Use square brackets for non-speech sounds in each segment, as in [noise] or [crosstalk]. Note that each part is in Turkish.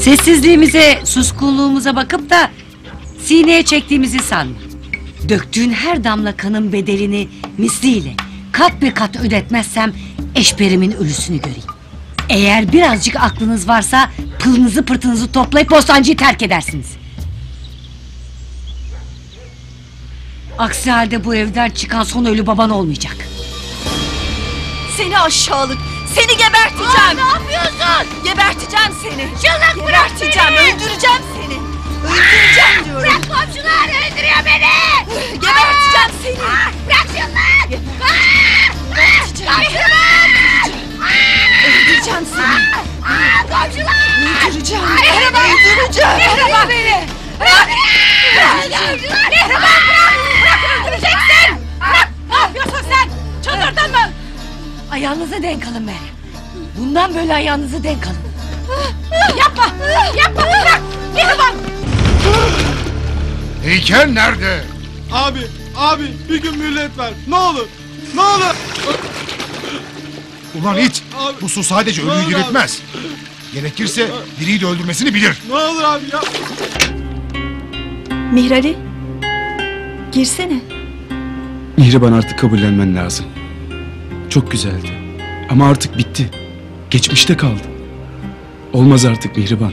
Sessizliğimize, suskunluğumuza bakıp da sineye çektiğimizi sanma. Döktüğün her damla kanın bedelini misliyle kat be kat ödetmezsem eşberimin ölüsünü göreyim. Eğer birazcık aklınız varsa pılınızı pırtınızı toplayıp bostancıyı terk edersiniz. Aksi halde bu evden çıkan son ölü baban olmayacak. Seni aşağılık. Seni geberteceğim. ne yapıyorsun? Geberteceğim seni. Çıllık [sighs] geberteceğim. Öldüreceğim seni. Öldüreceğim diyorum. Bırak komşular öldürüyor beni. Geberteceğim seni. bırak çıllık. Geberteceğim. Öldüreceğim seni. komşular. Öldüreceğim. Merhaba. Öldüreceğim. Merhaba. beni. Bırak. Komşular. Merhaba. Bırak. Bırak öldüreceksin. Bırak. Ne yapıyorsun sen? Çıldırdın mı? Ayağınızı denk alın be. Bundan böyle ayağınızı denk alın. Yapma! Yapma! Bırak! Mihriban! Heykel nerede? Abi, abi bir gün mühlet ver. Ne olur. Ne olur. Ulan it! Abi. Bu su sadece Ne ölüyü oldu diriltmez. Gerekirse diriyi de öldürmesini bilir. Ne olur abi ya. Mihrali, girsene. Mihriban artık kabullenmen lazım. Çok güzeldi. Ama artık bitti. Geçmişte kaldı. Olmaz artık Mihriban.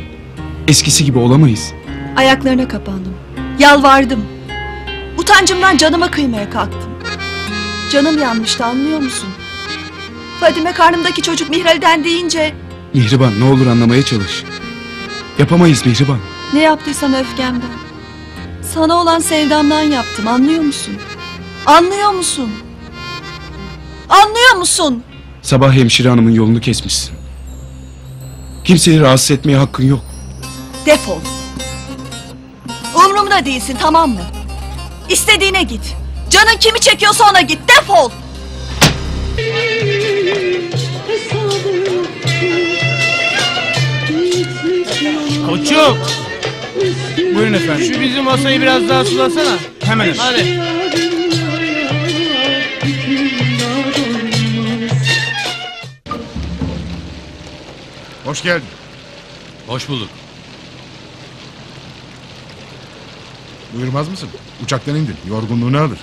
Eskisi gibi olamayız. Ayaklarına kapandım. Yalvardım. Utancımdan canıma kıymaya kalktım. Canım yanmıştı anlıyor musun? Fadime karnımdaki çocuk Mihral'den deyince Mihriban ne olur anlamaya çalış. Yapamayız Mihriban. ne yaptıysam öfkemden. Sana olan sevdamdan yaptım anlıyor musun? Anlıyor musun? Anlıyor musun? Sabah hemşire hanımın yolunu kesmişsin. Kimseyi rahatsız etmeye hakkın yok. Defol. Umrumda değilsin tamam mı? İstediğine git. Canın kimi çekiyorsa ona git. Defol. Koçum. Buyurun efendim. Şu bizim masayı biraz daha sulasana. Hemen. Hadi. Hoş geldin. Hoş bulduk. Buyurmaz mısın? Uçaktan indin. Yorgunluğunu alır.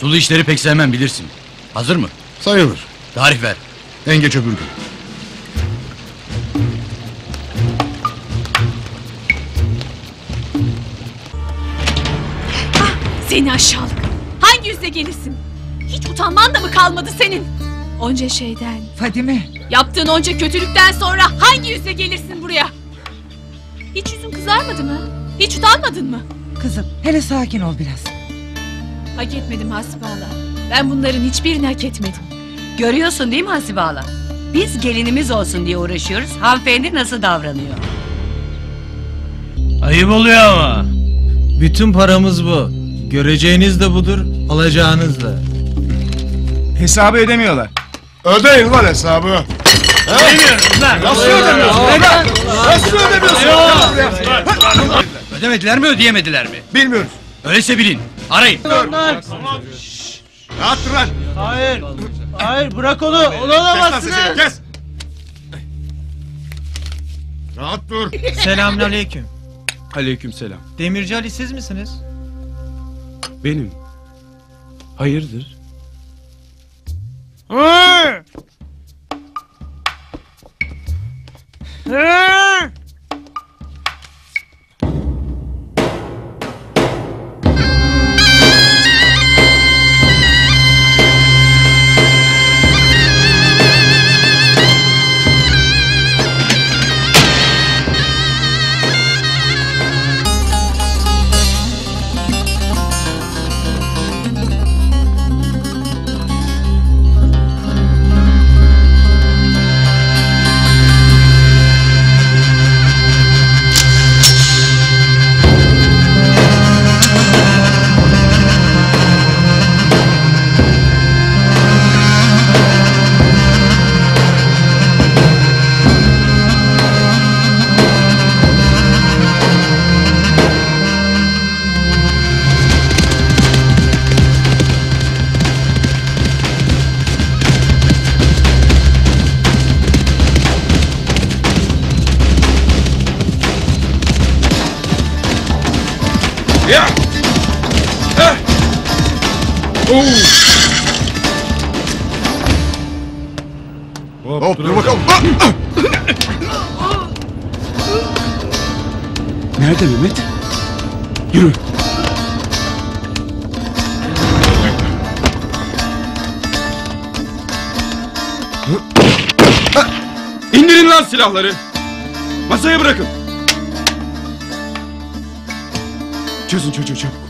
Sulu işleri pek sevmem bilirsin. Hazır mı? Sayılır. Tarif ver. En geç öbür gün. Seni aşağılık. Hangi yüzle gelirsin? Hiç utanman da mı kalmadı senin? Onca şeyden, Fadime, yaptığın onca kötülükten sonra hangi yüzle gelirsin buraya? Hiç yüzün kızarmadı mı? Hiç utanmadın mı? kızım hele sakin ol biraz. Hak etmedim hasbala. Ben bunların hiçbirini hak etmedim. Görüyorsun değil mi Hasibe Hala? Biz gelinimiz olsun diye uğraşıyoruz. Hanımefendi nasıl davranıyor? Ayıp oluyor ama. Bütün paramız bu. Göreceğiniz de budur, alacağınız da. Hesabı ödemiyorlar. Ödeyin lan hesabı. Ödemiyoruz lan. Nasıl ödemiyorsun? Nasıl ödemiyorsun? Ödemediler mi ödeyemediler mi? Bilmiyoruz. Öyleyse bilin. Arayın. Rahat dur lan. Hayır. Hayır bırak onu. Onu Kes lan alamazsınız. sesini kes. Rahat dur. Selamünaleyküm. Aleykümselam. Demirci Ali siz misiniz? Benim. Hayırdır? Hı! Hı! Nerede Mehmet? Yürü. İndirin lan silahları. Masaya bırakın. Çözün çocuğu çabuk.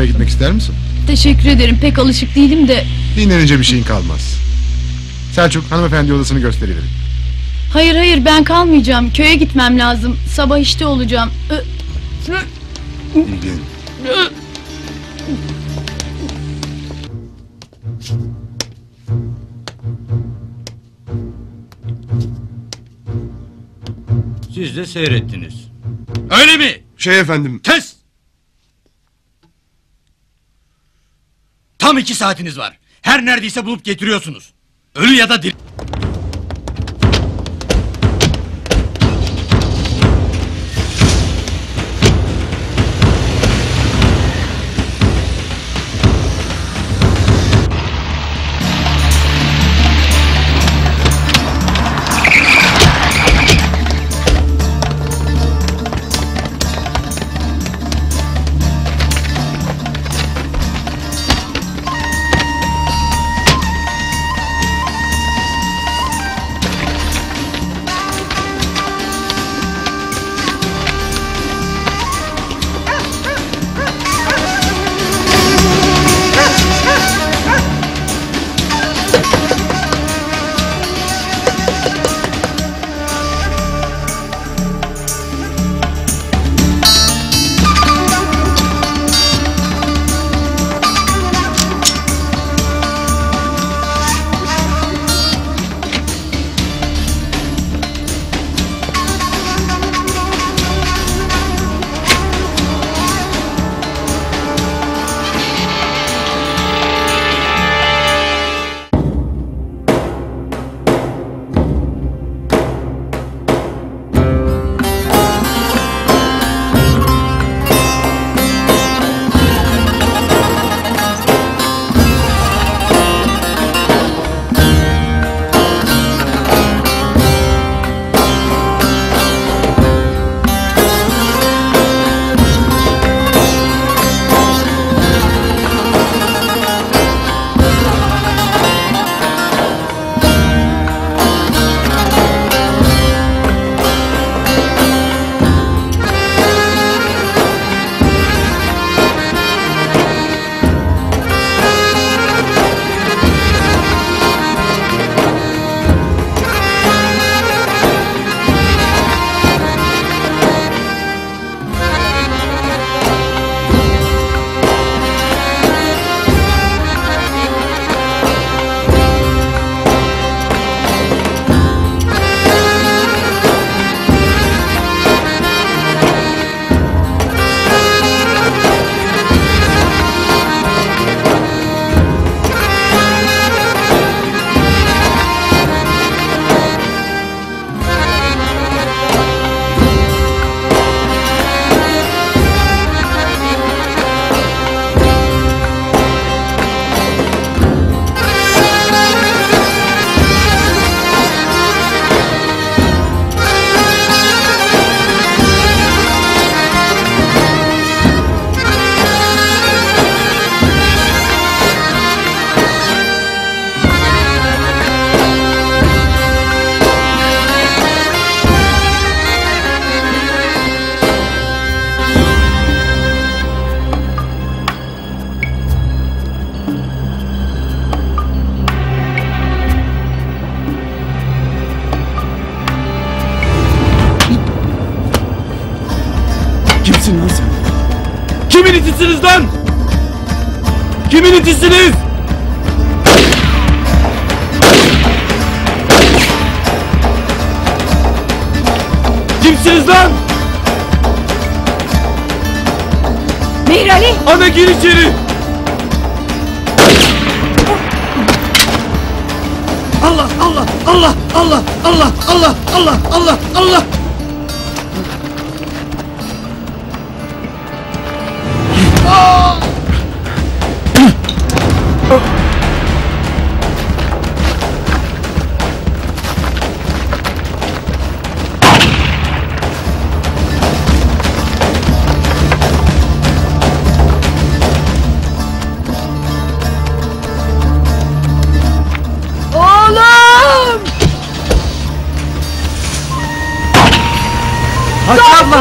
Lavaboya gitmek ister misin? Teşekkür ederim. Pek alışık değilim de. Dinlenince bir şeyin kalmaz. Selçuk hanımefendi odasını gösteriverin. Hayır hayır ben kalmayacağım. Köye gitmem lazım. Sabah işte olacağım. Ö- İlgin. Siz de seyrettiniz. Öyle mi? Şey efendim. Kes! Tam iki saatiniz var. Her neredeyse bulup getiriyorsunuz. Ölü ya da diri.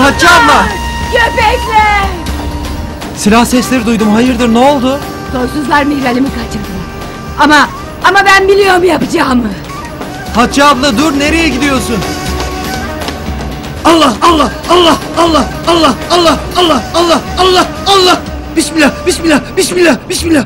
Hatice abla, Hatice abla. Köpekler! Silah sesleri duydum. Hayırdır ne oldu? Soysuzlar Mihir Ali'mi kaçırdılar. Ama, ama ben biliyorum yapacağımı. Hatice abla dur nereye gidiyorsun? Allah Allah Allah Allah Allah Allah Allah Allah Allah Allah. Bismillah Bismillah Bismillah Bismillah.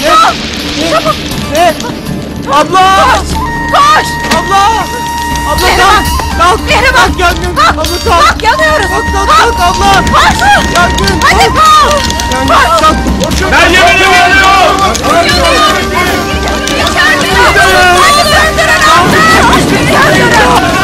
Yanıyoruz! Kalk! Çabuk! Abla! Koş! Koş! Abla! Abla Mehriban! kalk! Mehriban! Kalk yangın! Kalk! Abla kalk! Kalk yanıyoruz! Kalk kalk kalk abla! Koş! Yangın! Hadi kalk! Yangın! Kalk! Ben yemin ediyorum. Ne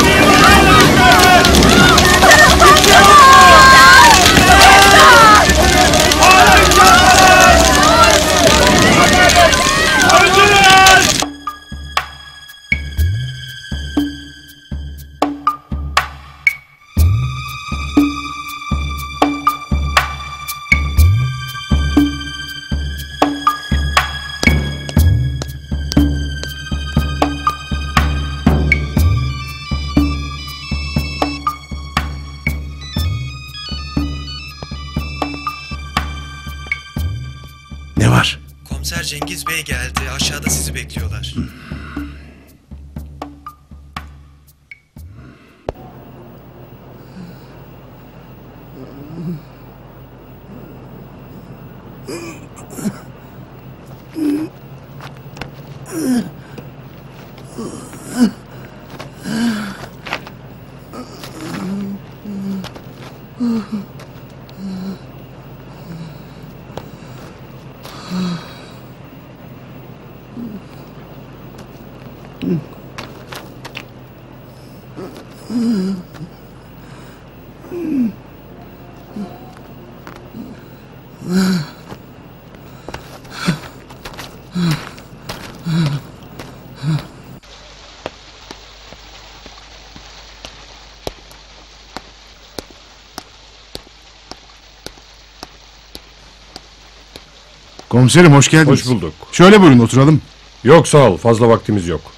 Komiserim hoş geldiniz. Hoş bulduk. Şöyle buyurun oturalım. Yok sağ ol fazla vaktimiz yok.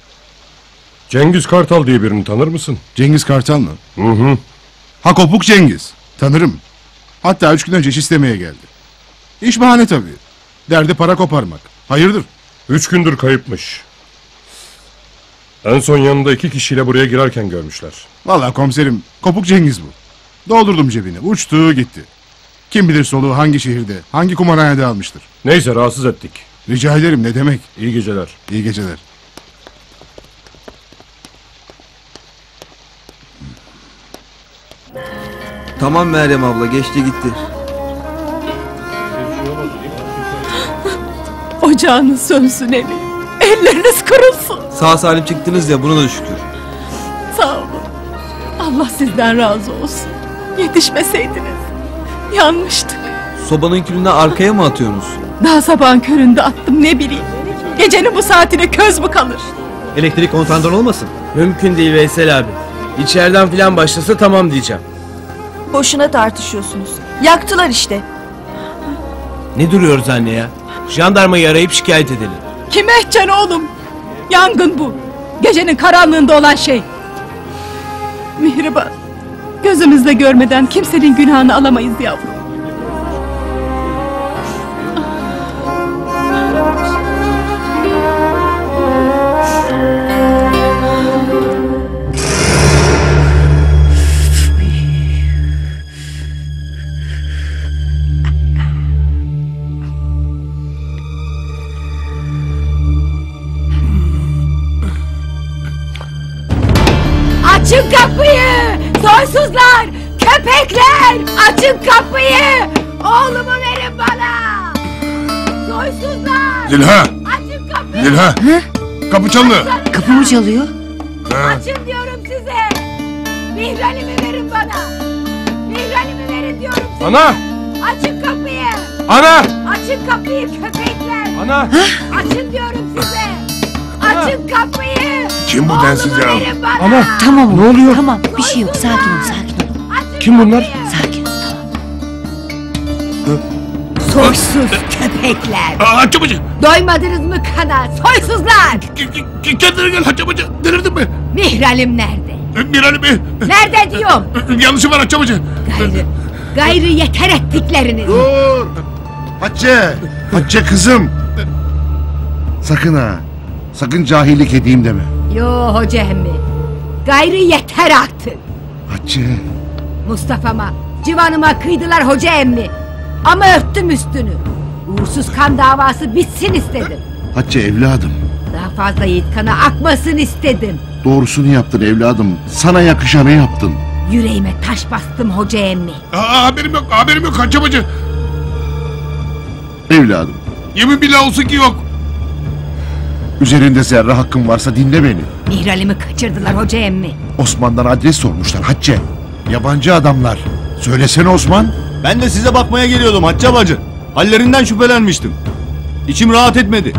Cengiz Kartal diye birini tanır mısın? Cengiz Kartal mı? Hı hı. Ha kopuk Cengiz. Tanırım. Hatta üç gün önce iş istemeye geldi. İş bahane tabii. Derdi para koparmak. Hayırdır? Üç gündür kayıpmış. En son yanında iki kişiyle buraya girerken görmüşler. Vallahi komiserim kopuk Cengiz bu. Doldurdum cebini. Uçtu gitti. Kim bilir soluğu hangi şehirde, hangi kumarhanede almıştır. Neyse rahatsız ettik. Rica ederim ne demek. İyi geceler. İyi geceler. Tamam Meryem abla geçti gitti. Ocağınız sönsün evi. Elleriniz kırılsın. Sağ salim çıktınız ya buna da şükür. Sağ olun. Allah sizden razı olsun. Yetişmeseydiniz. Yanmıştık. Sobanın külünü arkaya mı atıyorsunuz? Daha sabahın köründe attım ne bileyim. Gecenin bu saatine köz mü kalır? Elektrik kontrandan olmasın? Mümkün değil Veysel abi. İçeriden filan başlasa tamam diyeceğim. Boşuna tartışıyorsunuz. Yaktılar işte. Ne duruyoruz anne ya? Jandarmayı arayıp şikayet edelim. Kime edeceksin oğlum? Yangın bu. Gecenin karanlığında olan şey. Mihriban. Gözümüzle görmeden kimsenin günahını alamayız yavrum. Açın kapıyı! Soysuzlar! Köpekler! Açın kapıyı! Oğlumu verin bana! Soysuzlar! Zilha! Açın kapıyı! Zilha! Kapı çalınıyor. Kapı mı çalıyor? Ha. Açın diyorum size! Mihranimi verin bana! Mihranimi verin diyorum size! Ana! Açın kapıyı! Ana! Açın kapıyı köpekler! Ana! Açın diyorum size! Açın kapıyı! Kim bu densiz ya? Ana! Tamam Ne oluyor? Tamam bir şey yok sakin ol sakin ol. Kim bunlar? Sakin ol tamam. Soysuz köpekler. Aa, çabacı! Doymadınız mı kana? Soysuzlar. Kendine gel Haçabacı. Delirdin mi? Mihralim nerede? Bir Ali mi? Nerede diyorum? Yanlışı var Haçabacı. Gayrı, gayrı yeter ettikleriniz. Dur! Hatice! Hatice kızım! Sakın ha! Sakın cahillik edeyim deme. Yo hoca emmi. Gayrı yeter artık. Hatice! Mustafa'ma, civanıma kıydılar hoca emmi. Ama örttüm üstünü. Uğursuz kan davası bitsin istedim. Hatice evladım. Daha fazla yiğit kanı akmasın istedim. Doğrusunu yaptın evladım. Sana yakışanı yaptın. Yüreğime taş bastım hoca emmi. Aa, haberim yok, haberim yok Haçabacı. Evladım. Yemin billah olsun ki yok. Üzerinde zerre hakkın varsa dinle beni. Mihralimi kaçırdılar hoca emmi. Osman'dan adres sormuşlar Hatice. Yabancı adamlar. Söylesene Osman. Ben de size bakmaya geliyordum Hatice bacı. Hallerinden şüphelenmiştim. İçim rahat etmedi.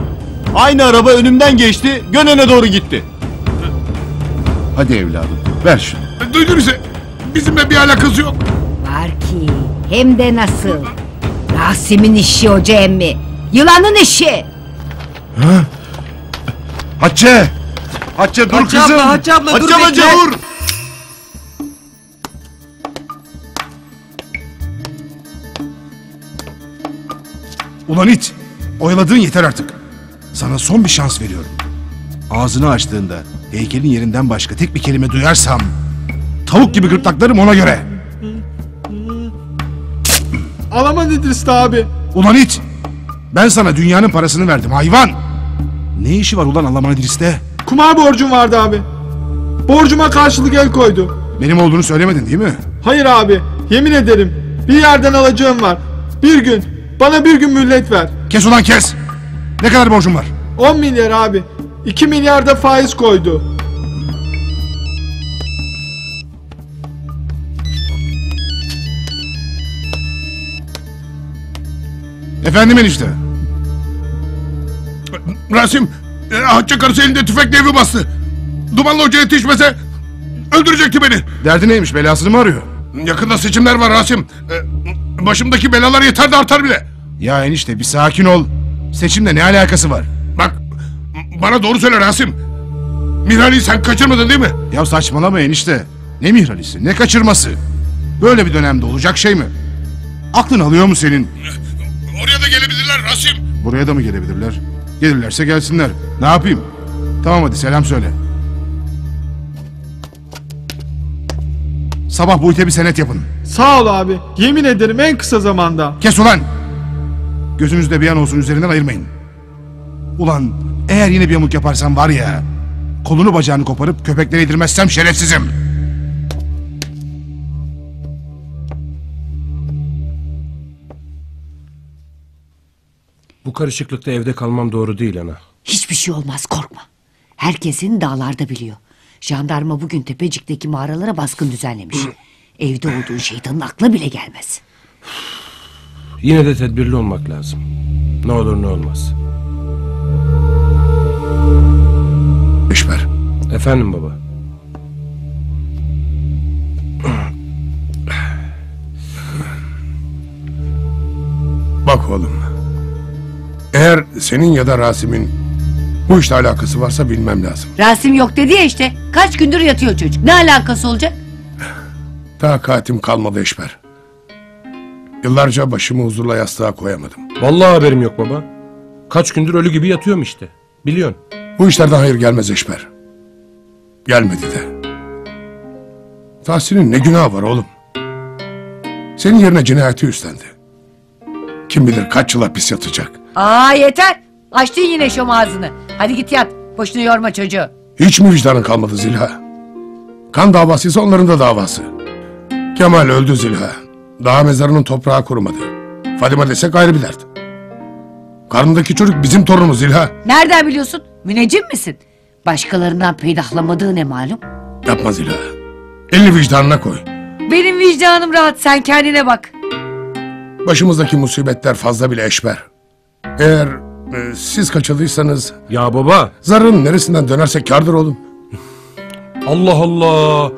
Aynı araba önümden geçti, Gönen'e doğru gitti. Hadi evladım ver şunu. Duydun ise bizimle bir alakası yok. Var ki hem de nasıl. Rasim'in işi hoca emmi. Yılanın işi. Ha? Hatice! Hatice dur Hatice kızım. abla, Hatice abla, dur, Hatice bacı bekle. dur. Ulan it! Oyaladığın yeter artık. Sana son bir şans veriyorum. Ağzını açtığında heykelin yerinden başka tek bir kelime duyarsam... ...tavuk gibi gırtlaklarım ona göre. Alaman İdris abi. Ulan it! Ben sana dünyanın parasını verdim hayvan! Ne işi var ulan Alaman İdris'te? Kumar borcum vardı abi. Borcuma karşılık el koydu. Benim olduğunu söylemedin değil mi? Hayır abi. Yemin ederim. Bir yerden alacağım var. Bir gün. Bana bir gün mühlet ver. Kes ulan kes! Ne kadar borcum var? 10 milyar abi. 2 milyar da faiz koydu. Efendim enişte. Rasim, e, Hacca karısı elinde tüfekle evi bastı. Dumanlı hoca yetişmese öldürecekti beni. Derdi neymiş, belasını mı arıyor? Yakında seçimler var Rasim. E, başımdaki belalar yeter de artar bile. Ya enişte bir sakin ol. Seçimle ne alakası var? Bak, bana doğru söyle Rasim. Mihrali'yi sen kaçırmadın değil mi? Ya saçmalama enişte. Ne Mihrali'si, ne kaçırması? Böyle bir dönemde olacak şey mi? Aklın alıyor mu senin? Oraya da gelebilirler Rasim. Buraya da mı gelebilirler? Gelirlerse gelsinler. Ne yapayım? Tamam hadi selam söyle. Sabah bu ite bir senet yapın. Sağ ol abi. Yemin ederim en kısa zamanda. Kes ulan! Gözünüzde bir an olsun üzerinden ayırmayın. Ulan eğer yine bir yamuk yaparsan var ya... ...kolunu bacağını koparıp köpeklere yedirmezsem şerefsizim. Bu karışıklıkta evde kalmam doğru değil ana. Hiçbir şey olmaz korkma. Herkesin dağlarda biliyor. Jandarma bugün Tepecik'teki mağaralara baskın düzenlemiş. Evde olduğun şeytanın akla bile gelmez. Yine de tedbirli olmak lazım. Ne olur ne olmaz. Eşber. Efendim baba. Bak oğlum. Eğer senin ya da Rasim'in bu işle alakası varsa bilmem lazım. Rasim yok dedi ya işte. Kaç gündür yatıyor çocuk. Ne alakası olacak? Takatim kalmadı Eşber. Yıllarca başımı huzurla yastığa koyamadım. Vallahi haberim yok baba. Kaç gündür ölü gibi yatıyorum işte. Biliyorsun. Bu işlerden hayır gelmez Eşber. Gelmedi de. Tahsin'in ne günahı var oğlum? Senin yerine cinayeti üstlendi. Kim bilir kaç yıl hapis yatacak. Aa yeter. Açtın yine şom ağzını. Hadi git yat. Boşuna yorma çocuğu. Hiç mi vicdanın kalmadı Zilha? Kan davasıysa onların da davası. Kemal öldü Zilha. Daha mezarının toprağı kurumadı. Fadime desek ayrı bir dert. Karnındaki çocuk bizim torunumuz Zilha. Nereden biliyorsun? Müneccim misin? Başkalarından peydahlamadığı ne malum? Yapma Zilha. Elini vicdanına koy. Benim vicdanım rahat. Sen kendine bak. Başımızdaki musibetler fazla bile eşber. Eğer e, siz kaçırdıysanız... Ya baba. Zarın neresinden dönersek kardır oğlum. Allah Allah.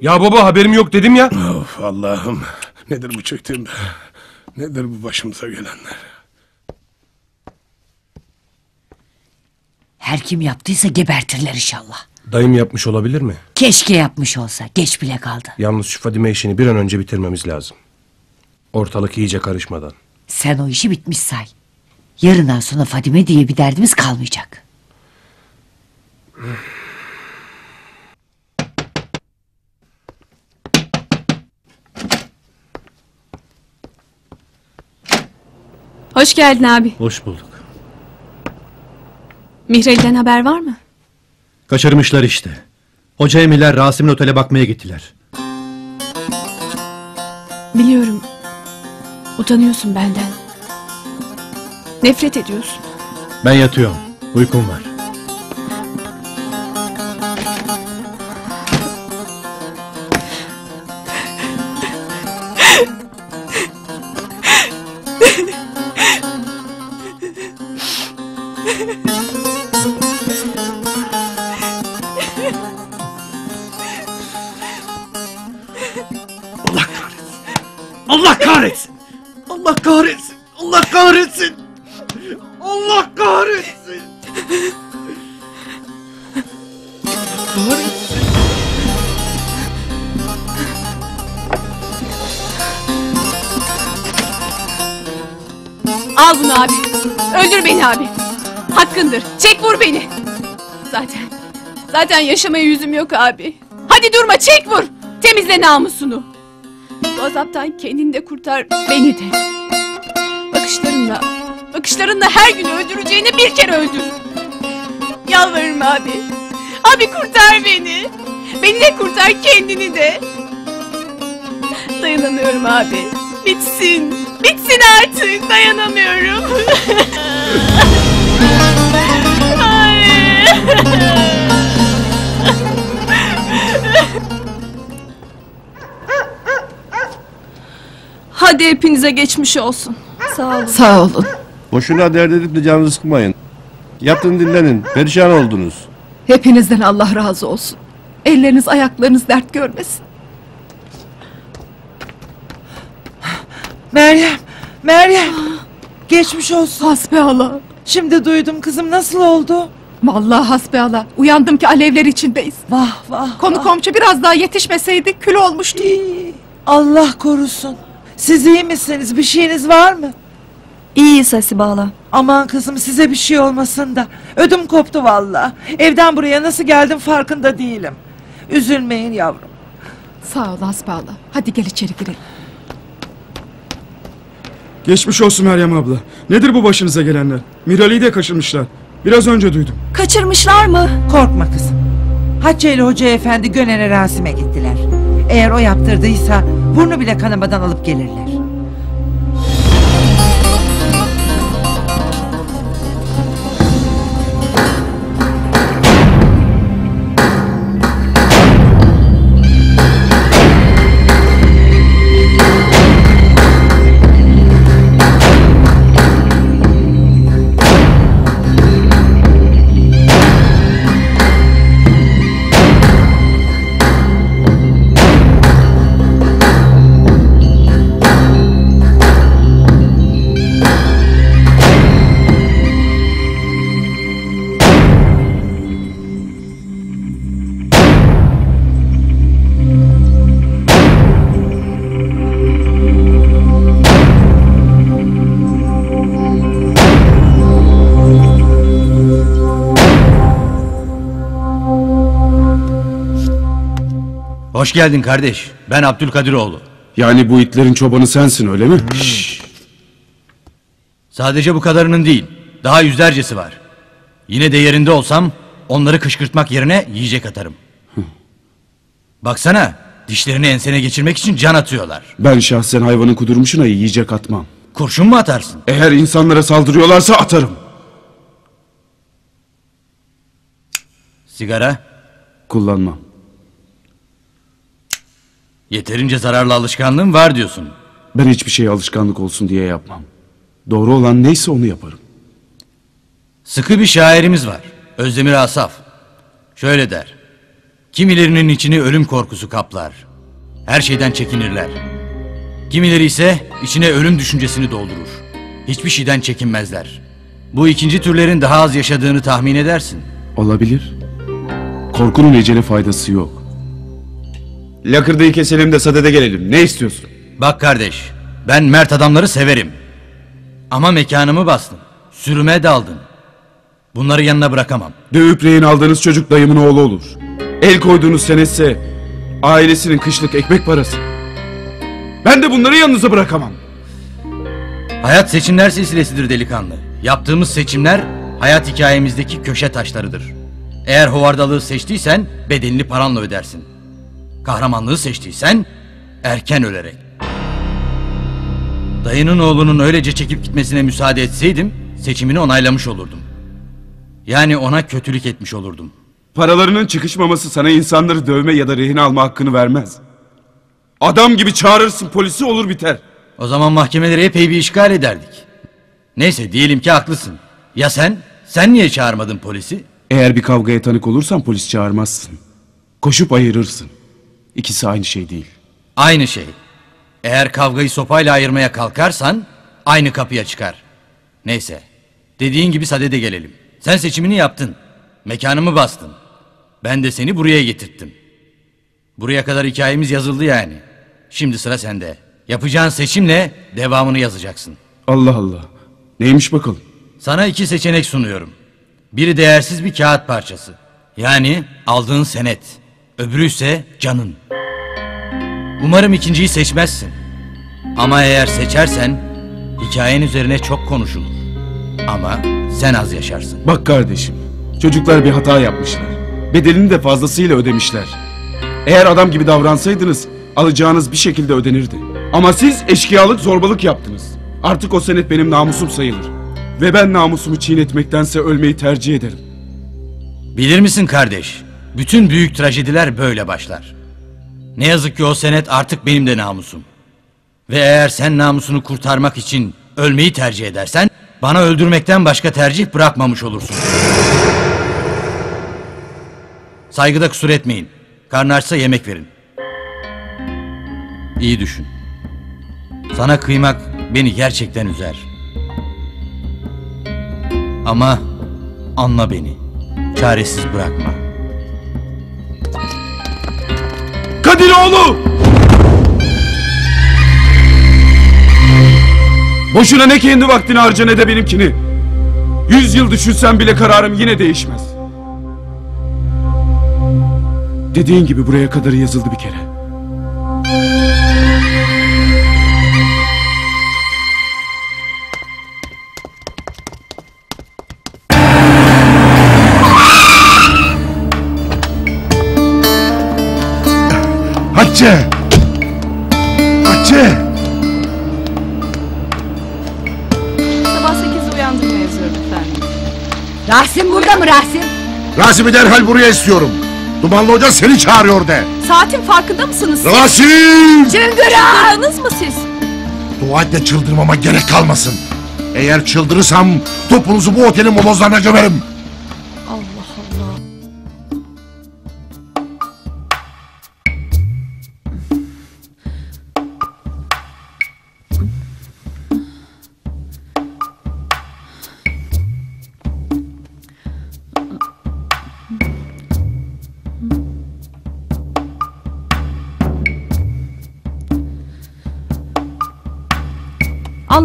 Ya baba haberim yok dedim ya. Of Allah'ım. Nedir bu çektiğim? Nedir bu başımıza gelenler? Her kim yaptıysa gebertirler inşallah. Dayım yapmış olabilir mi? Keşke yapmış olsa. Geç bile kaldı. Yalnız şu Fadime işini bir an önce bitirmemiz lazım. Ortalık iyice karışmadan. Sen o işi bitmiş say. Yarından sonra Fadime diye bir derdimiz kalmayacak. Hoş geldin abi. Hoş bulduk. Mihreli'den haber var mı? Kaçırmışlar işte. Hoca emiler Rasim'in otele bakmaya gittiler. Biliyorum. Utanıyorsun benden. Nefret ediyorsun. Ben yatıyorum. Uykum var. Zaten yaşamaya yüzüm yok abi. Hadi durma çek vur. Temizle namusunu. Bu azaptan kendini de kurtar beni de. Bakışlarınla, bakışlarınla her gün öldüreceğini bir kere öldür. Yalvarırım abi. Abi kurtar beni. Beni de kurtar kendini de. Dayanamıyorum abi. Bitsin. Bitsin artık. Dayanamıyorum. [laughs] [laughs] Hadi hepinize geçmiş olsun. Sağ olun. Sağ olun. Boşuna dert edip de canınızı sıkmayın. Yatın dinlenin. Perişan oldunuz. Hepinizden Allah razı olsun. Elleriniz ayaklarınız dert görmesin. Meryem, Meryem. Geçmiş olsun. Hasbihal. Şimdi duydum kızım nasıl oldu? Vallahi hasbihal. Uyandım ki alevler içindeyiz. Vah vah. Konu komşu biraz daha yetişmeseydi kül olmuştu. Allah korusun. Siz iyi misiniz? Bir şeyiniz var mı? İyiyiz Hasibala. Aman kızım size bir şey olmasın da. Ödüm koptu valla. Evden buraya nasıl geldim farkında değilim. Üzülmeyin yavrum. Sağ ol Hasbala. Hadi gel içeri girelim. Geçmiş olsun Meryem abla. Nedir bu başınıza gelenler? Mirali'yi de kaçırmışlar. Biraz önce duydum. Kaçırmışlar mı? Korkma kızım. Hacı ile Hoca Efendi Gönen'e Rasim'e gittiler. Eğer o yaptırdıysa burnu bile kanamadan alıp gelirler. Hoş geldin kardeş. Ben Abdülkadiroğlu. Yani bu itlerin çobanı sensin öyle mi? Sadece bu kadarının değil. Daha yüzlercesi var. Yine de yerinde olsam onları kışkırtmak yerine yiyecek atarım. Baksana dişlerini ensene geçirmek için can atıyorlar. Ben şahsen hayvanın kudurmuşuna yiyecek atmam. Kurşun mu atarsın? Eğer insanlara saldırıyorlarsa atarım. Sigara? Kullanmam. Yeterince zararlı alışkanlığın var diyorsun. Ben hiçbir şeye alışkanlık olsun diye yapmam. Doğru olan neyse onu yaparım. Sıkı bir şairimiz var. Özdemir Asaf. Şöyle der. Kimilerinin içini ölüm korkusu kaplar. Her şeyden çekinirler. Kimileri ise içine ölüm düşüncesini doldurur. Hiçbir şeyden çekinmezler. Bu ikinci türlerin daha az yaşadığını tahmin edersin. Olabilir. Korkunun ecele faydası yok. Lakırdayı keselim de sadede gelelim. Ne istiyorsun? Bak kardeş, ben mert adamları severim. Ama mekanımı bastın. Sürüme daldın. Bunları yanına bırakamam. Dövüp rehin aldığınız çocuk dayımın oğlu olur. El koyduğunuz senetse ailesinin kışlık ekmek parası. Ben de bunları yanınıza bırakamam. Hayat seçimler silsilesidir delikanlı. Yaptığımız seçimler hayat hikayemizdeki köşe taşlarıdır. Eğer hovardalığı seçtiysen bedelini paranla ödersin. Kahramanlığı seçtiysen erken ölerek. Dayının oğlunun öylece çekip gitmesine müsaade etseydim seçimini onaylamış olurdum. Yani ona kötülük etmiş olurdum. Paralarının çıkışmaması sana insanları dövme ya da rehin alma hakkını vermez. Adam gibi çağırırsın polisi olur biter. O zaman mahkemeleri epey bir işgal ederdik. Neyse diyelim ki haklısın. Ya sen? Sen niye çağırmadın polisi? Eğer bir kavgaya tanık olursan polis çağırmazsın. Koşup ayırırsın. İkisi aynı şey değil. Aynı şey. Eğer kavgayı sopayla ayırmaya kalkarsan aynı kapıya çıkar. Neyse. Dediğin gibi sadede gelelim. Sen seçimini yaptın. Mekanımı bastın. Ben de seni buraya getirttim. Buraya kadar hikayemiz yazıldı yani. Şimdi sıra sende. Yapacağın seçimle devamını yazacaksın. Allah Allah. Neymiş bakalım? Sana iki seçenek sunuyorum. Biri değersiz bir kağıt parçası. Yani aldığın senet. Öbürü ise canın. Umarım ikinciyi seçmezsin. Ama eğer seçersen hikayen üzerine çok konuşulur. Ama sen az yaşarsın. Bak kardeşim. Çocuklar bir hata yapmışlar. Bedelini de fazlasıyla ödemişler. Eğer adam gibi davransaydınız alacağınız bir şekilde ödenirdi. Ama siz eşkıyalık zorbalık yaptınız. Artık o senet benim namusum sayılır. Ve ben namusumu çiğnetmektense ölmeyi tercih ederim. Bilir misin kardeş? Bütün büyük trajediler böyle başlar. Ne yazık ki o senet artık benim de namusum. Ve eğer sen namusunu kurtarmak için ölmeyi tercih edersen bana öldürmekten başka tercih bırakmamış olursun. Saygıda kusur etmeyin. Karnı açsa yemek verin. İyi düşün. Sana kıymak beni gerçekten üzer. Ama anla beni. Çaresiz bırakma. Kadiroğlu! Boşuna ne kendi vaktini harca ne de benimkini. Yüz yıl düşünsem bile kararım yine değişmez. Dediğin gibi buraya kadar yazıldı bir kere. Rasim? Rasim'i derhal buraya istiyorum. Dumanlı Hoca seni çağırıyor de. Saatin farkında mısınız? siz? Rasim! Çıngırak! Çıldırdınız mı siz? Dua et de çıldırmama gerek kalmasın. Eğer çıldırırsam topunuzu bu otelin molozlarına gömerim.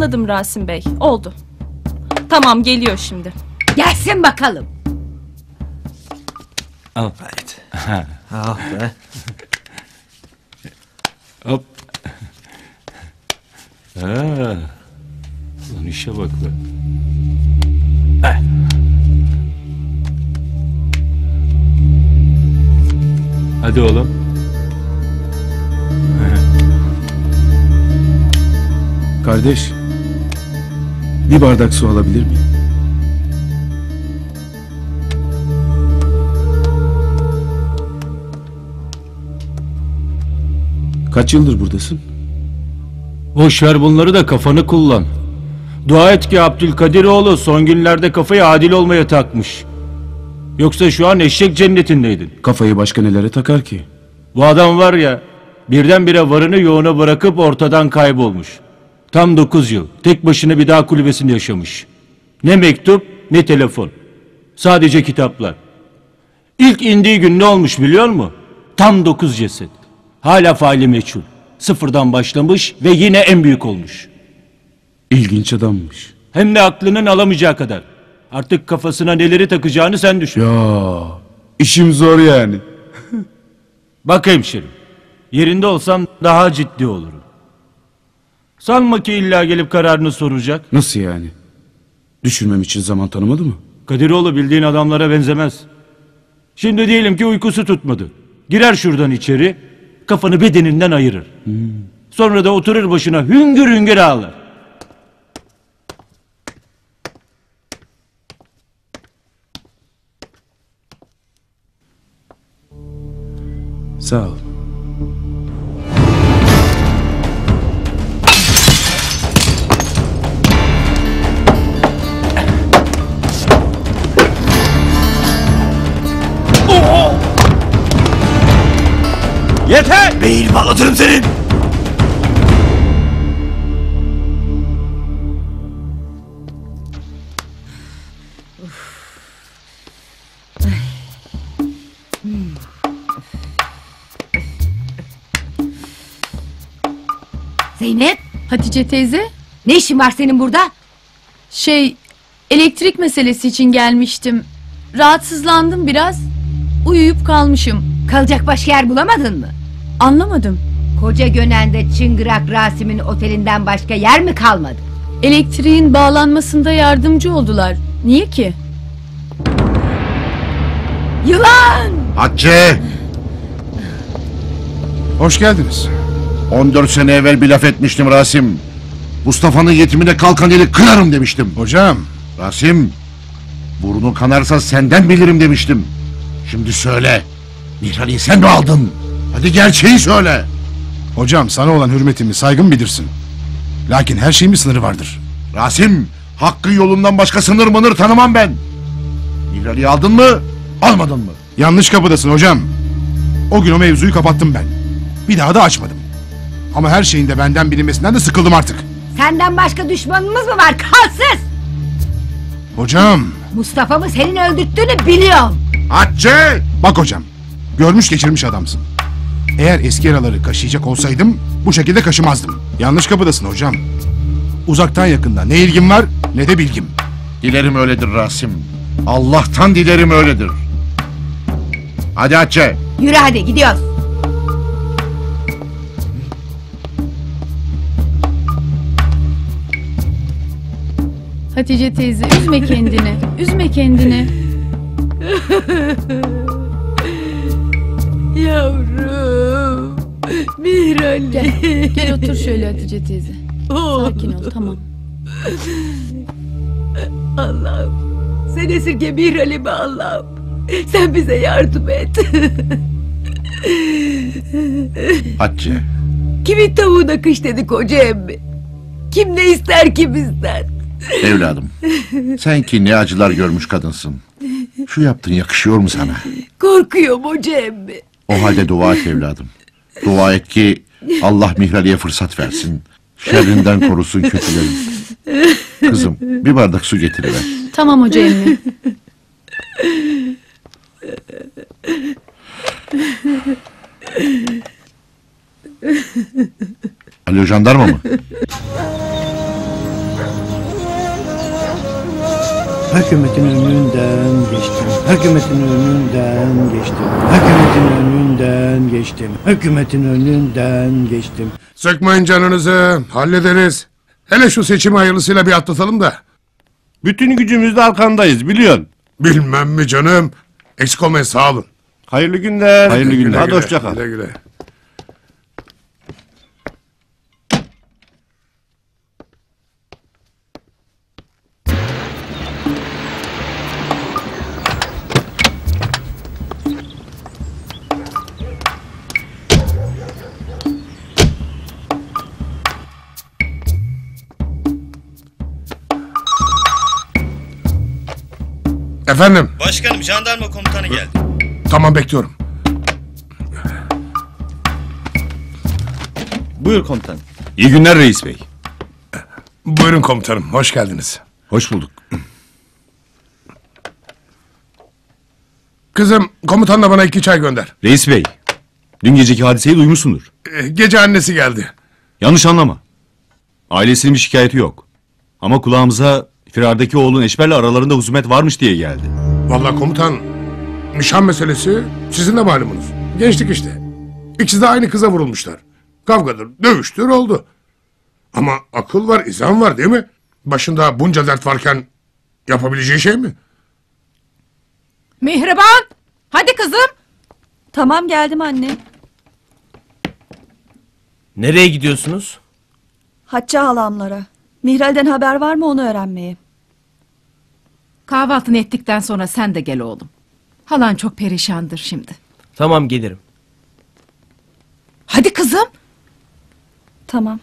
Anladım Rasim Bey. Oldu. Tamam geliyor şimdi. Gelsin bakalım. Al. Evet. [laughs] ah be. Hop. Ha. Lan işe bak be. Hadi oğlum. Kardeş, bir bardak su alabilir miyim? Kaç yıldır buradasın? Boş ver bunları da kafanı kullan. Dua et ki Abdülkadiroğlu son günlerde kafayı adil olmaya takmış. Yoksa şu an eşek cennetindeydin. Kafayı başka nelere takar ki? Bu adam var ya birdenbire varını yoğuna bırakıp ortadan kaybolmuş. Tam 9 yıl tek başına bir dağ kulübesinde yaşamış. Ne mektup ne telefon. Sadece kitaplar. İlk indiği gün ne olmuş biliyor musun? Tam 9 ceset. Hala faili meçhul. Sıfırdan başlamış ve yine en büyük olmuş. İlginç adammış. Hem de aklının alamayacağı kadar. Artık kafasına neleri takacağını sen düşün. Ya işim zor yani. [laughs] Bak hemşerim. Yerinde olsam daha ciddi olurum. Sanma ki illa gelip kararını soracak. Nasıl yani? Düşünmem için zaman tanımadı mı? Kadiroğlu bildiğin adamlara benzemez. Şimdi diyelim ki uykusu tutmadı. Girer şuradan içeri, kafanı bedeninden ayırır. Sonra da oturur başına hüngür hüngür ağlar. Sağ ol. Yeter! Beyni patlatırım senin! Zeynep Hatice teyze? ne işin var senin burada? Şey, elektrik meselesi için gelmiştim. Rahatsızlandım biraz. Uyuyup kalmışım. Kalacak başka yer bulamadın mı? Anlamadım. Koca Gönen'de Çıngırak Rasim'in otelinden başka yer mi kalmadı? Elektriğin bağlanmasında yardımcı oldular. Niye ki? Yılan! Hatice! Hoş geldiniz. 14 sene evvel bir laf etmiştim Rasim. Mustafa'nın yetimine kalkan eli kırarım demiştim. Hocam. Rasim, burnu kanarsa senden bilirim demiştim. Şimdi söyle, Nihal'i sen mi aldın? Hadi gerçeği söyle. Hocam sana olan hürmetimi saygım bilirsin. Lakin her şeyin bir sınırı vardır. Rasim, hakkı yolundan başka sınır mınır tanımam ben. Nihal'i aldın mı, almadın mı? Yanlış kapıdasın hocam. O gün o mevzuyu kapattım ben. Bir daha da açmadım. Ama her şeyin de benden bilinmesinden de sıkıldım artık. Senden başka düşmanımız mı var kalsız? Hocam. Mustafa'mı senin öldürttüğünü biliyorum. Hatice! Bak hocam. Görmüş geçirmiş adamsın. Eğer eski yaraları kaşıyacak olsaydım bu şekilde kaşımazdım. Yanlış kapıdasın hocam. Uzaktan yakından ne ilgim var ne de bilgim. Dilerim öyledir Rasim. Allah'tan dilerim öyledir. Hadi Hatice. Yürü hadi gidiyoruz. Hatice teyze üzme kendini. Üzme kendini. [laughs] Yavrum. Mihran. Gel, gel otur şöyle Hatice teyze. Sakin ol tamam. Allah'ım Sen esirge Miral'imi Allah'ım. Sen bize yardım et. Hatice. Kimin tavuğuna kış dedik hoca emmi? Kim ne ister ki bizden? Evladım. Sen ki ne acılar görmüş kadınsın. Şu yaptığın yakışıyor mu sana? Korkuyorum hoca emmi. O halde dua et evladım. Dua et ki Allah Mihrali'ye fırsat versin. Şerrinden korusun kötülerin. Kızım bir bardak su getiriver. Tamam hoca emmi. Alo jandarma mı? Hükümetin önünden geçtim. Hükümetin önünden geçtim. Hükümetin önünden geçtim. Hükümetin önünden geçtim. Sıkmayın canınızı. Hallederiz. Hele şu seçimi hayırlısıyla bir atlatalım da. Bütün gücümüzle arkandayız biliyorsun. Bilmem mi canım. Eksik olmayın sağ olun. Hayırlı günler. Hayırlı günler. Hadi hoşça kal. Güle güle. Efendim. Başkanım jandarma komutanı geldi. Tamam bekliyorum. Buyur komutan. İyi günler reis bey. Buyurun komutanım. Hoş geldiniz. Hoş bulduk. Kızım komutanla bana iki çay gönder. Reis bey, dün geceki hadiseyi duymuşsundur. Ee, Gece annesi geldi. Yanlış anlama. Ailesinin bir şikayeti yok. Ama kulağımıza firardaki oğlun Eşber'le aralarında husumet varmış diye geldi. Vallahi komutan nişan meselesi sizin de malumunuz. Gençlik işte. İkisi de aynı kıza vurulmuşlar. Kavgadır, dövüştür oldu. Ama akıl var, izan var değil mi? Başında bunca dert varken yapabileceği şey mi? Mihriban! Hadi kızım. Tamam geldim anne. Nereye gidiyorsunuz? Hatice halamlara. Mihral'den haber var mı onu öğrenmeye. Kahvaltını ettikten sonra sen de gel oğlum. Halan çok perişandır şimdi. Tamam gelirim. Hadi kızım. Tamam.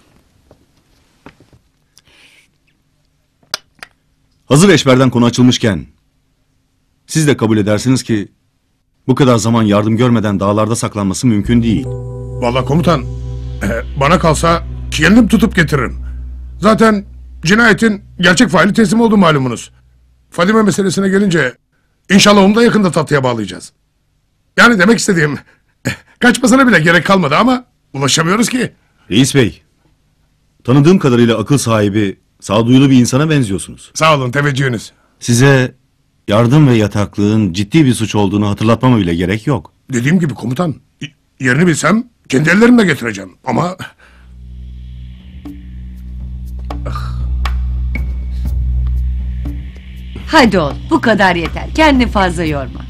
Hazır Eşber'den konu açılmışken siz de kabul edersiniz ki bu kadar zaman yardım görmeden dağlarda saklanması mümkün değil. Vallahi komutan e, bana kalsa kendim tutup getiririm. Zaten cinayetin gerçek faili teslim oldu malumunuz. Fadime meselesine gelince inşallah onu da yakında tatlıya bağlayacağız. Yani demek istediğim [laughs] kaçmasına bile gerek kalmadı ama ulaşamıyoruz ki. Reis Bey, tanıdığım kadarıyla akıl sahibi, sağduyulu bir insana benziyorsunuz. Sağ olun teveccühünüz. Size yardım ve yataklığın ciddi bir suç olduğunu hatırlatmama bile gerek yok. Dediğim gibi komutan y- yerini bilsem kendi ellerimle getireceğim ama Hadi ol bu kadar yeter. Kendini fazla yorma.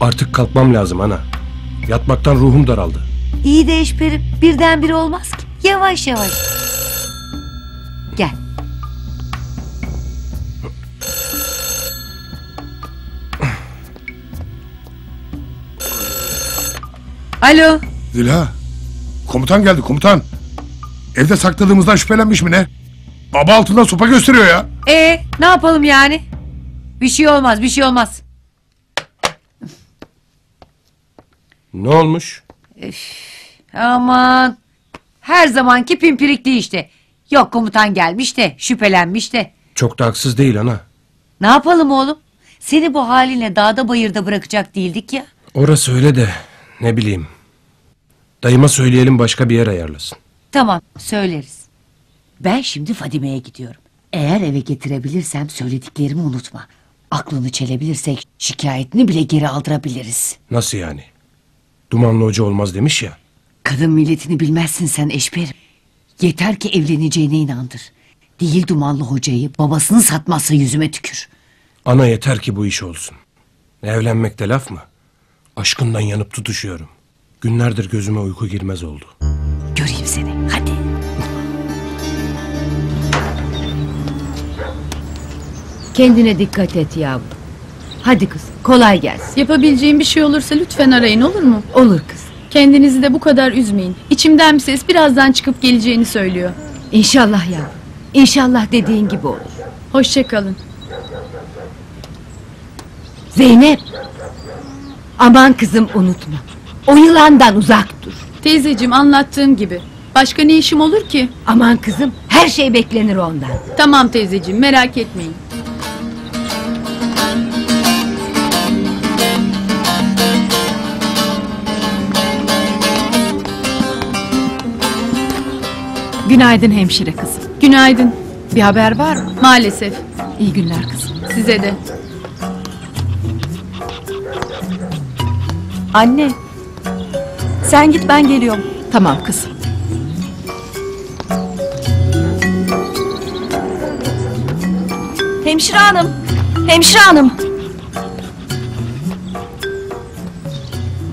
Artık kalkmam lazım ana. Yatmaktan ruhum daraldı. İyi de eşperim birdenbire olmaz ki. Yavaş yavaş. Gel. Alo. Zilha komutan geldi komutan. Evde sakladığımızdan şüphelenmiş mi ne? Baba altından sopa gösteriyor ya. E ne yapalım yani? Bir şey olmaz bir şey olmaz. Ne olmuş? Aman. Her zamanki pimpirikli işte. Yok komutan gelmiş de şüphelenmiş de. Çok da haksız değil ana. Ne yapalım oğlum? Seni bu haline dağda bayırda bırakacak değildik ya. Orası öyle de ne bileyim. Dayıma söyleyelim başka bir yer ayarlasın. Tamam söyleriz. Ben şimdi Fadime'ye gidiyorum. Eğer eve getirebilirsem söylediklerimi unutma. Aklını çelebilirsek şikayetini bile geri aldırabiliriz. Nasıl yani? Dumanlı hoca olmaz demiş ya. Kadın milletini bilmezsin sen eşberim. Yeter ki evleneceğine inandır. Değil dumanlı hocayı babasını satmazsa yüzüme tükür. Ana yeter ki bu iş olsun. Evlenmek de laf mı? Aşkından yanıp tutuşuyorum. Günlerdir gözüme uyku girmez oldu. Kendine dikkat et yavrum. Hadi kız kolay gelsin. Yapabileceğim bir şey olursa lütfen arayın olur mu? Olur kız. Kendinizi de bu kadar üzmeyin. İçimden bir ses birazdan çıkıp geleceğini söylüyor. İnşallah yavrum. İnşallah dediğin gibi olur. Hoşçakalın. Zeynep. Aman kızım unutma. O yılandan uzak dur. Teyzeciğim anlattığım gibi. Başka ne işim olur ki? Aman kızım her şey beklenir ondan. Tamam teyzeciğim merak etmeyin. Günaydın hemşire kızım. Günaydın. Bir haber var mı? Maalesef. İyi günler kızım. Size de. Anne. Sen git ben geliyorum. Tamam kızım. Hemşire hanım. Hemşire hanım.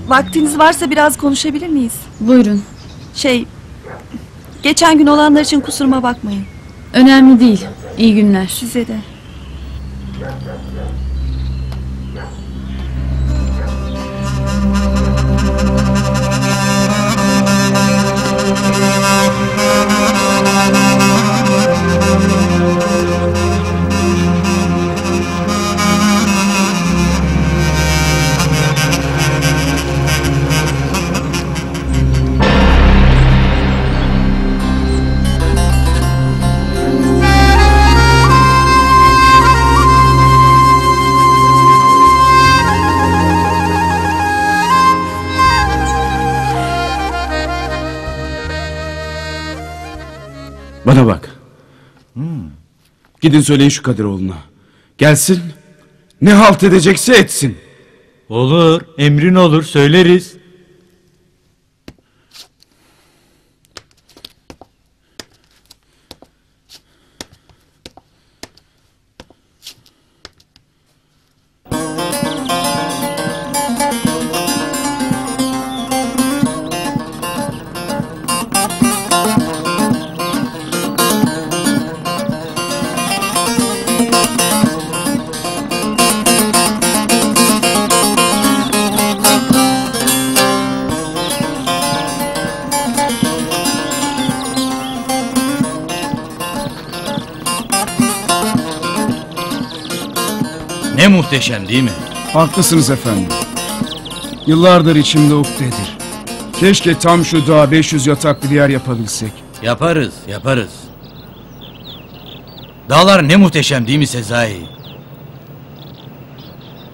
Vaktiniz varsa biraz konuşabilir miyiz? Buyurun. Şey... Geçen gün olanlar için kusuruma bakmayın. Önemli değil. İyi günler. Size de. Gidin söyleyin şu Kadiroğlu'na. Gelsin. Ne halt edecekse etsin. Olur, emrin olur, söyleriz. Haklısınız efendim. Yıllardır içimde ukdedir. Keşke tam şu dağa 500 yataklı bir yer yapabilsek. Yaparız, yaparız. Dağlar ne muhteşem değil mi Sezai?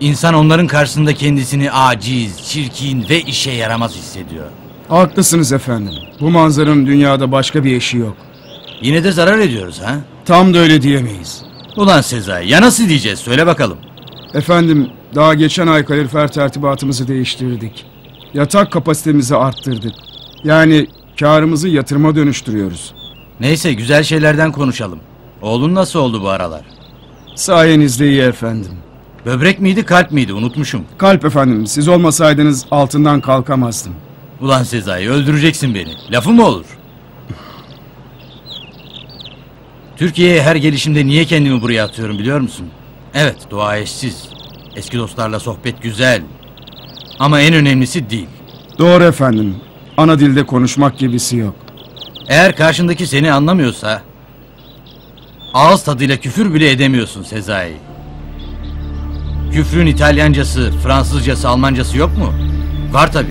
İnsan onların karşısında kendisini aciz, çirkin ve işe yaramaz hissediyor. Haklısınız efendim. Bu manzaranın dünyada başka bir eşi yok. Yine de zarar ediyoruz ha? Tam da öyle diyemeyiz. Ulan Sezai ya nasıl diyeceğiz söyle bakalım. Efendim daha geçen ay kalorifer tertibatımızı değiştirdik. Yatak kapasitemizi arttırdık. Yani karımızı yatırıma dönüştürüyoruz. Neyse güzel şeylerden konuşalım. Oğlun nasıl oldu bu aralar? Sayenizde iyi efendim. Böbrek miydi kalp miydi unutmuşum. Kalp efendim siz olmasaydınız altından kalkamazdım. Ulan Sezai öldüreceksin beni. Lafı mı olur? Türkiye'ye her gelişimde niye kendimi buraya atıyorum biliyor musun? Evet dua eşsiz. Eski dostlarla sohbet güzel. Ama en önemlisi değil. Doğru efendim. Ana dilde konuşmak gibisi yok. Eğer karşındaki seni anlamıyorsa... Ağız tadıyla küfür bile edemiyorsun Sezai. Küfrün İtalyancası, Fransızcası, Almancası yok mu? Var tabi.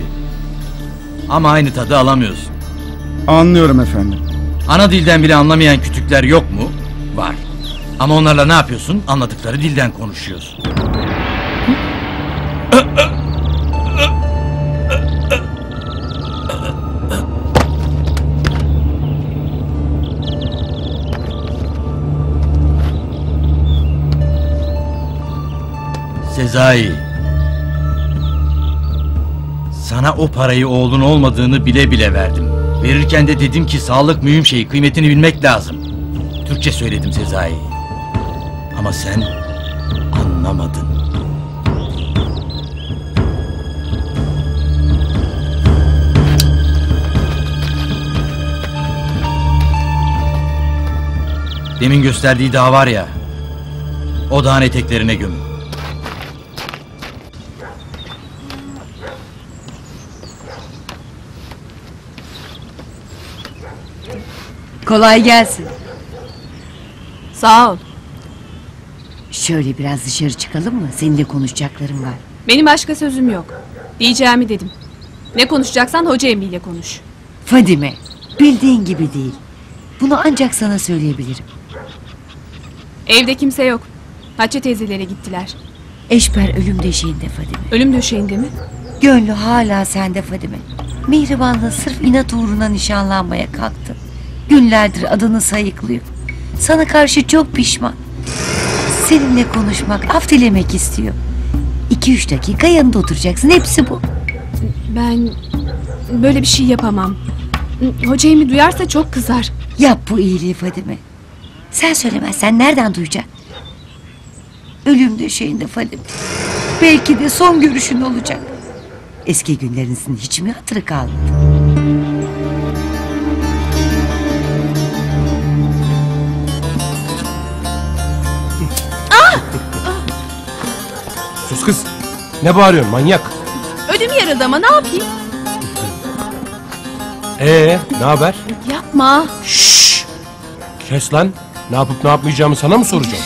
Ama aynı tadı alamıyorsun. Anlıyorum efendim. Ana dilden bile anlamayan kütükler yok mu? Var. Ama onlarla ne yapıyorsun? Anladıkları dilden konuşuyorsun. Sezai. Sana o parayı oğlun olmadığını bile bile verdim. Verirken de dedim ki sağlık mühim şey, kıymetini bilmek lazım. Türkçe söyledim Sezai. Ama sen anlamadın. Demin gösterdiği dağ var ya. Odağın eteklerine gömün. Kolay gelsin. Sağ ol. Şöyle biraz dışarı çıkalım mı? Seninle konuşacaklarım var. Benim başka sözüm yok. Diyeceğimi dedim. Ne konuşacaksan hoca emriyle konuş. Fadime, bildiğin gibi değil. Bunu ancak sana söyleyebilirim. Evde kimse yok. Hatice teyzelere gittiler. Eşber ölüm döşeğinde Fadime. Ölüm döşeğinde mi? Gönlü hala sende Fadime. Mihriban'la sırf inat uğruna nişanlanmaya kalktı. Günlerdir adını sayıklıyor. Sana karşı çok pişman. Seninle konuşmak, af dilemek istiyor. İki üç dakika yanında oturacaksın. Hepsi bu. Ben böyle bir şey yapamam. Hoca emmi duyarsa çok kızar. Yap bu iyiliği Fadime. Sen söylemezsen nereden duyacak? Ölüm döşeğinde Fadime. Belki de son görüşün olacak. Eski günlerinizin hiç mi hatırı kalmadı? Sus kız. Ne bağırıyorsun manyak? Ödüm yarıldı ama ne yapayım? Ee, ne haber? Yapma. Kes lan. Ne yapıp ne yapmayacağımı sana mı soracağım?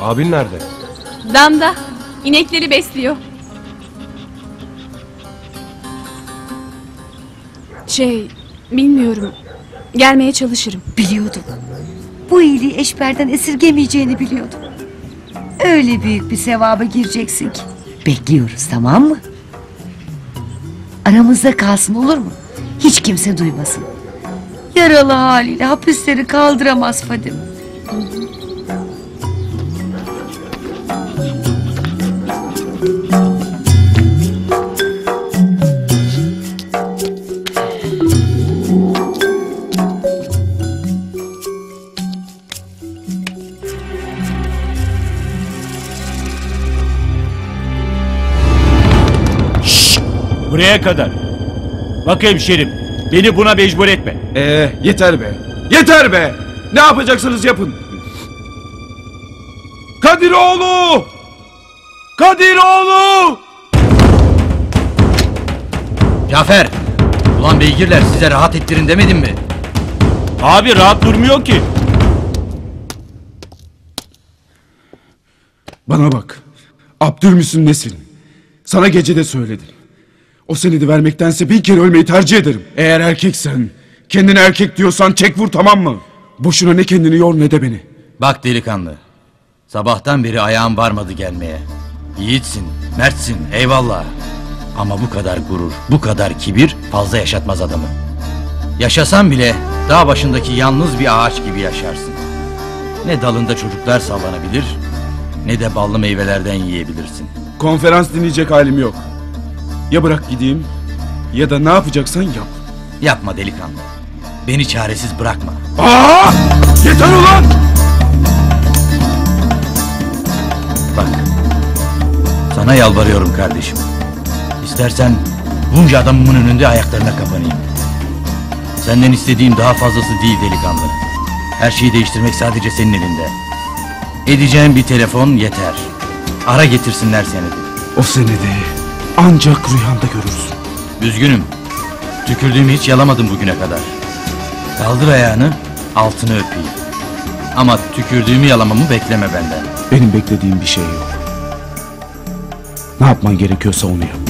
Abin nerede? Damda. İnekleri besliyor. Şey, bilmiyorum. Gelmeye çalışırım. Biliyordum. Bu iyiliği eşberden esirgemeyeceğini biliyordum. Öyle büyük bir sevaba gireceksin ki. Bekliyoruz tamam mı? Aramızda kalsın olur mu? Hiç kimse duymasın. Yaralı haliyle hapisleri kaldıramaz Fadime. Buraya kadar. Bak hemşerim, beni buna mecbur etme. Ee, yeter be. Yeter be. Ne yapacaksınız yapın. Kadiroğlu! Kadiroğlu! Cafer! Ulan beygirler size rahat ettirin demedim mi? Abi rahat durmuyor ki. Bana bak. Abdülmüsün nesin? Sana gecede söyledim. O senedi vermektense bir kere ölmeyi tercih ederim. Eğer erkeksen, kendine erkek diyorsan çek vur tamam mı? Boşuna ne kendini yor ne de beni. Bak delikanlı. Sabahtan beri ayağım varmadı gelmeye. Yiğitsin, mertsin, eyvallah. Ama bu kadar gurur, bu kadar kibir fazla yaşatmaz adamı. Yaşasan bile dağ başındaki yalnız bir ağaç gibi yaşarsın. Ne dalında çocuklar sallanabilir, ne de ballı meyvelerden yiyebilirsin. Konferans dinleyecek halim yok. Ya bırak gideyim ya da ne yapacaksan yap. Yapma delikanlı. Beni çaresiz bırakma. Aa! Yeter ulan! Bak. Sana yalvarıyorum kardeşim. İstersen bunca adamımın önünde ayaklarına kapanayım. Senden istediğim daha fazlası değil delikanlı. Her şeyi değiştirmek sadece senin elinde. Edeceğim bir telefon yeter. Ara getirsinler senedi. O senedi ancak rüyanda görürsün. Üzgünüm. Tükürdüğümü hiç yalamadım bugüne kadar. Kaldır ayağını, altını öpeyim. Ama tükürdüğümü yalamamı bekleme benden. Benim beklediğim bir şey yok. Ne yapman gerekiyorsa onu yap.